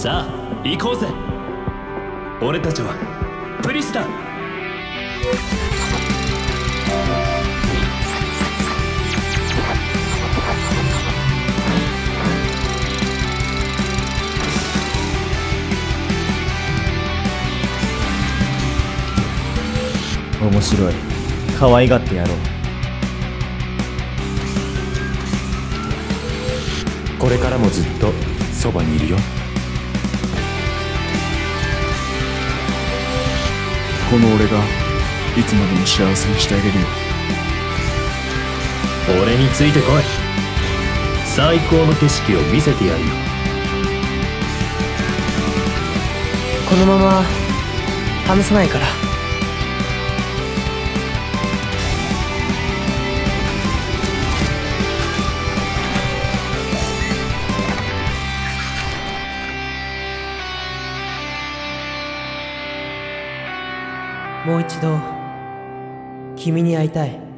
さあ行こうぜ。俺たちはプリスだ。面白い。可愛がってやろう。これからもずっとそばにいるよ。この俺がいつまでも幸せにしてあげるよ。俺についてこい。最高の景色を見せてやるよ。このまま離さないからもう一度君に会いたい。